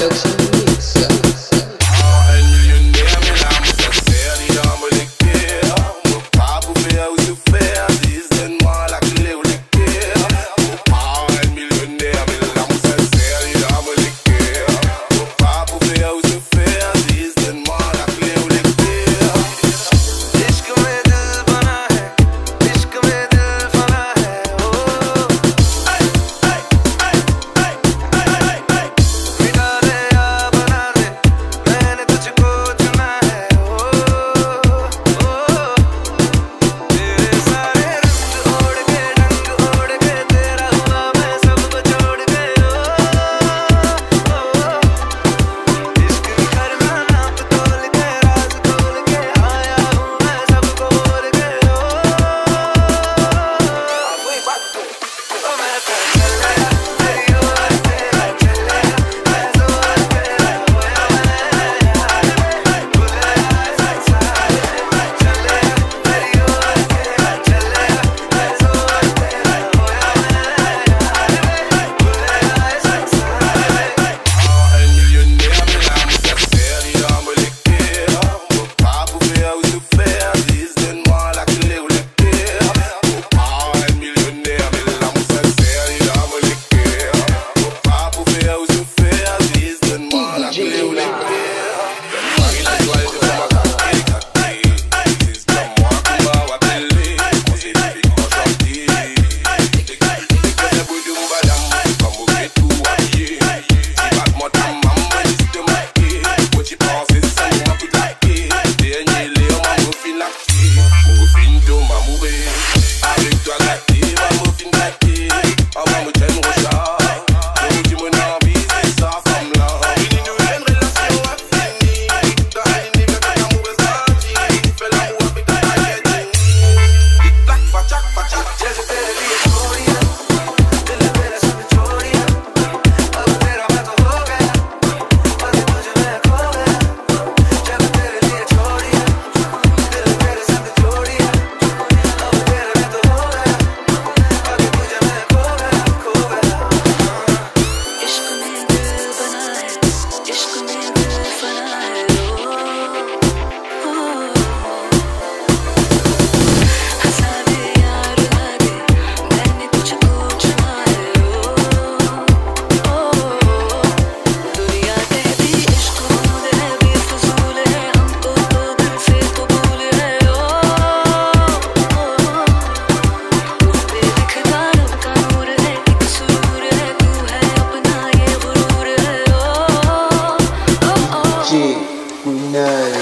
production. no.